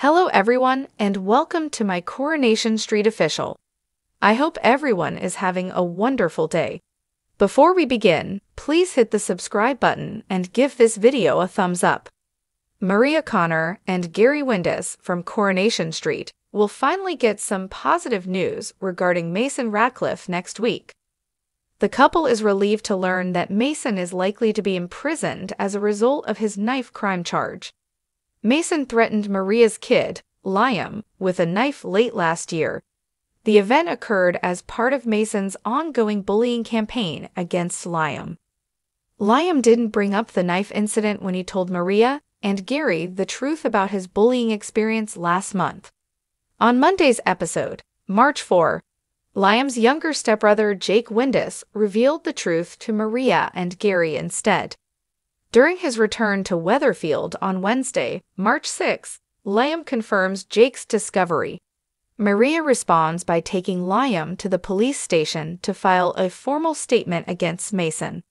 Hello, everyone, and welcome to my Coronation Street official. I hope everyone is having a wonderful day. Before we begin, please hit the subscribe button and give this video a thumbs up. Maria Connor and Gary Windass from Coronation Street will finally get some positive news regarding Mason Radcliffe next week. The couple is relieved to learn that Mason is likely to be imprisoned as a result of his knife crime charge. Mason threatened Maria's kid, Liam, with a knife late last year. The event occurred as part of Mason's ongoing bullying campaign against Liam. Liam didn't bring up the knife incident when he told Maria and Gary the truth about his bullying experience last month. On Monday's episode, March 4, Liam's younger stepbrother Jake Windass revealed the truth to Maria and Gary instead. During his return to Weatherfield on Wednesday, March 6, Liam confirms Jake's discovery. Maria responds by taking Liam to the police station to file a formal statement against Mason.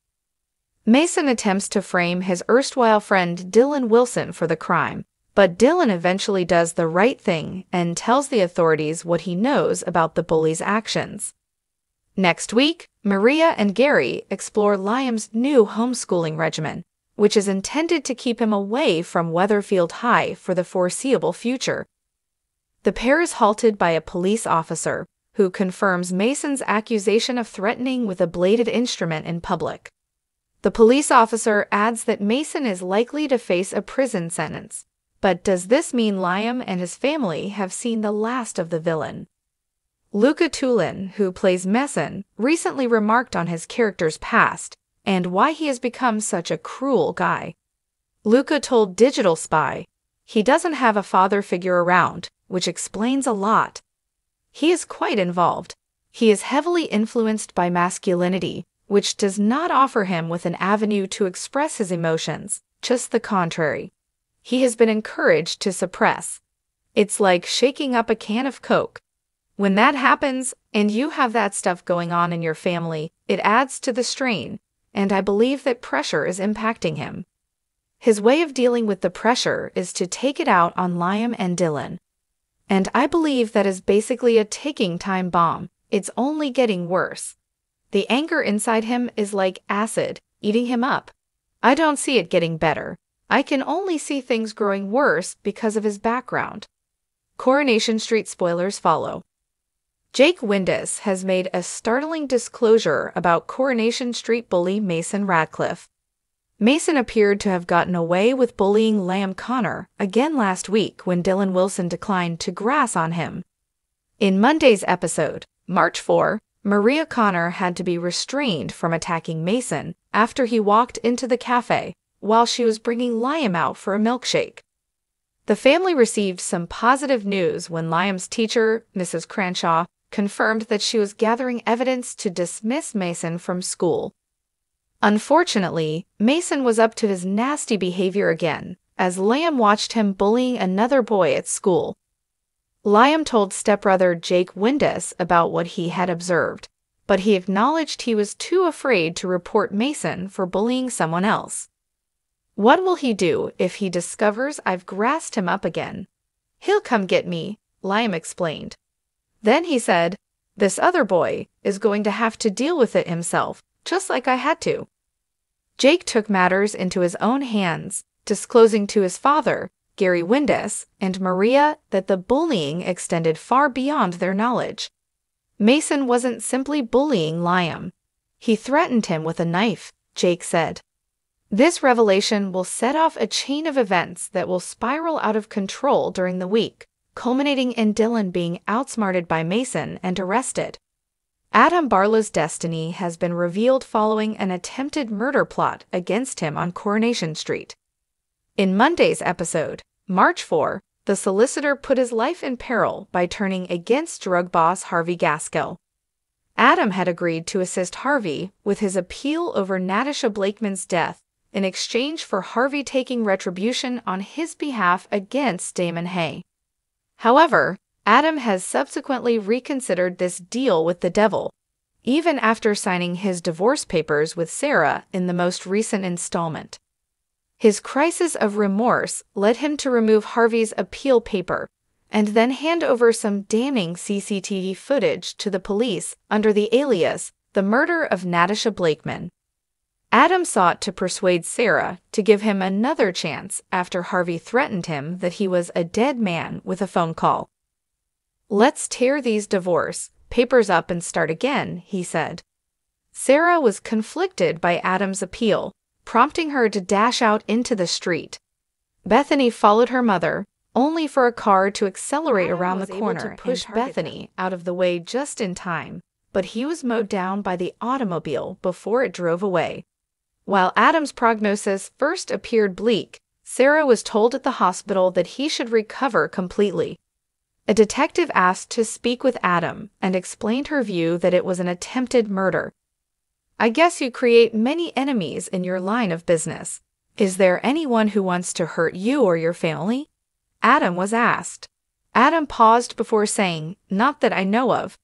Mason attempts to frame his erstwhile friend Dylan Wilson for the crime, but Dylan eventually does the right thing and tells the authorities what he knows about the bully's actions. Next week, Maria and Gary explore Liam's new homeschooling regimen which is intended to keep him away from Weatherfield High for the foreseeable future. The pair is halted by a police officer who confirms Mason's accusation of threatening with a bladed instrument in public. The police officer adds that Mason is likely to face a prison sentence, but does this mean Liam and his family have seen the last of the villain? Luca Toolan, who plays Mason, recently remarked on his character's past and why he has become such a cruel guy. Luca told Digital Spy, he doesn't have a father figure around, which explains a lot. He is quite involved. He is heavily influenced by masculinity, which does not offer him with an avenue to express his emotions, just the contrary. He has been encouraged to suppress. It's like shaking up a can of Coke. When that happens, and you have that stuff going on in your family, it adds to the strain, and I believe that pressure is impacting him. His way of dealing with the pressure is to take it out on Liam and Dylan. And I believe that is basically a ticking time bomb. It's only getting worse. The anger inside him is like acid, eating him up. I don't see it getting better. I can only see things growing worse because of his background. Coronation Street spoilers follow. Jake Windass has made a startling disclosure about Coronation Street bully Mason Radcliffe. Mason appeared to have gotten away with bullying Liam Connor again last week when Dylan Wilson declined to grass on him. In Monday's episode, March 4, Maria Connor had to be restrained from attacking Mason after he walked into the cafe while she was bringing Liam out for a milkshake. The family received some positive news when Liam's teacher, Mrs. Cranshaw, confirmed that she was gathering evidence to dismiss Mason from school. Unfortunately, Mason was up to his nasty behavior again, as Liam watched him bullying another boy at school. Liam told stepbrother Jake Windass about what he had observed, but he acknowledged he was too afraid to report Mason for bullying someone else. What will he do if he discovers I've grassed him up again? He'll come get me, Liam explained. Then he said, This other boy is going to have to deal with it himself, just like I had to. Jake took matters into his own hands, disclosing to his father, Gary Windass, and Maria that the bullying extended far beyond their knowledge. Mason wasn't simply bullying Liam. He threatened him with a knife, Jake said. This revelation will set off a chain of events that will spiral out of control during the week culminating in Dylan being outsmarted by Mason and arrested. Adam Barlow's destiny has been revealed following an attempted murder plot against him on Coronation Street. In Monday's episode, March 4, the solicitor put his life in peril by turning against drug boss Harvey Gaskell. Adam had agreed to assist Harvey with his appeal over Natasha Blakeman's death in exchange for Harvey taking retribution on his behalf against Damon Hay. However, Adam has subsequently reconsidered this deal with the devil, even after signing his divorce papers with Sarah in the most recent installment. His crisis of remorse led him to remove Harvey's appeal paper and then hand over some damning CCTV footage to the police under the alias The Murder of Natasha Blakeman. Adam sought to persuade Sarah to give him another chance after Harvey threatened him that he was a dead man with a phone call. Let's tear these divorce papers up and start again, he said. Sarah was conflicted by Adam's appeal, prompting her to dash out into the street. Bethany followed her mother, only for a car to accelerate Adam around the corner to and push Bethany Bethany out of the way just in time, but he was mowed down by the automobile before it drove away. While Adam's prognosis first appeared bleak, Sarah was told at the hospital that he should recover completely. A detective asked to speak with Adam and explained her view that it was an attempted murder. I guess you create many enemies in your line of business. Is there anyone who wants to hurt you or your family? Adam was asked. Adam paused before saying, Not that I know of.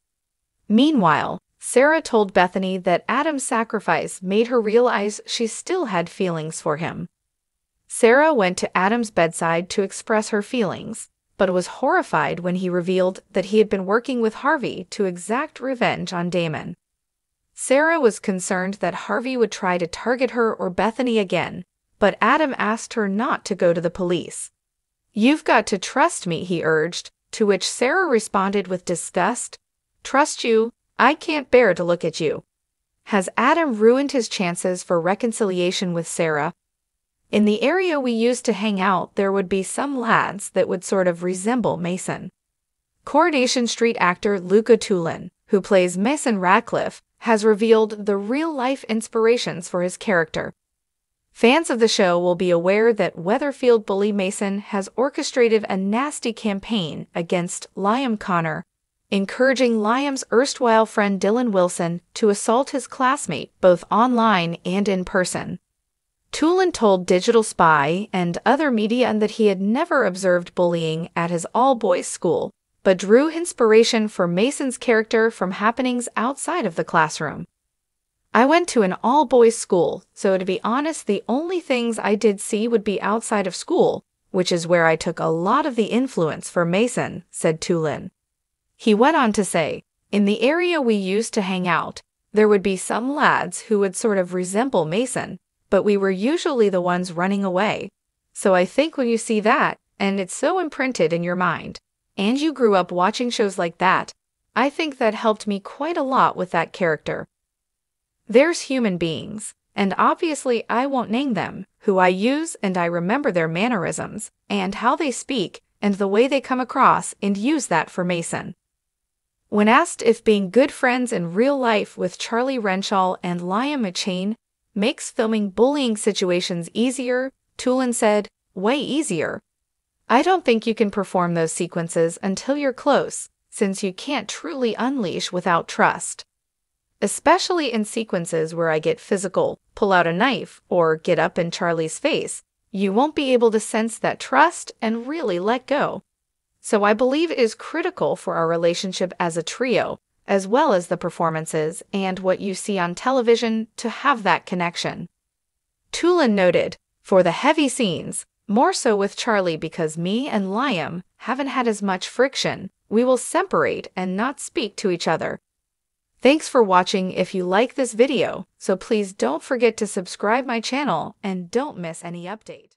Meanwhile, Sarah told Bethany that Adam's sacrifice made her realize she still had feelings for him. Sarah went to Adam's bedside to express her feelings, but was horrified when he revealed that he had been working with Harvey to exact revenge on Damon. Sarah was concerned that Harvey would try to target her or Bethany again, but Adam asked her not to go to the police. You've got to trust me, he urged, to which Sarah responded with disgust. Trust you? I can't bear to look at you. Has Adam ruined his chances for reconciliation with Sarah? In the area we used to hang out, there would be some lads that would sort of resemble Mason. Coronation Street actor Luca Toolan, who plays Mason Radcliffe, has revealed the real life inspirations for his character. Fans of the show will be aware that Weatherfield bully Mason has orchestrated a nasty campaign against Liam Connor, encouraging Liam's erstwhile friend Dylan Wilson to assault his classmate both online and in person. Toolan told Digital Spy and other media that he had never observed bullying at his all boys school, but drew inspiration for Mason's character from happenings outside of the classroom. I went to an all boys school, so to be honest, the only things I did see would be outside of school, which is where I took a lot of the influence for Mason, said Toolan. He went on to say, In the area we used to hang out, there would be some lads who would sort of resemble Mason, but we were usually the ones running away. So I think when you see that, and it's so imprinted in your mind, and you grew up watching shows like that, I think that helped me quite a lot with that character. There's human beings, and obviously I won't name them, who I use and I remember their mannerisms, and how they speak, and the way they come across, and use that for Mason. When asked if being good friends in real life with Charlie Wrenshall and Liam McCheyne makes filming bullying situations easier, Toolan said, way easier. I don't think you can perform those sequences until you're close, since you can't truly unleash without trust especially in sequences where I get physical, pull out a knife, or get up in Charlie's face. You won't be able to sense that trust and really let go. So I believe is critical for our relationship as a trio, as well as the performances and what you see on television, to have that connection. Toolan noted, for the heavy scenes, more so with Charlie because me and Liam haven't had as much friction, we will separate and not speak to each other Thanks for watching if you like this video, so please don't forget to subscribe my channel and don't miss any updates.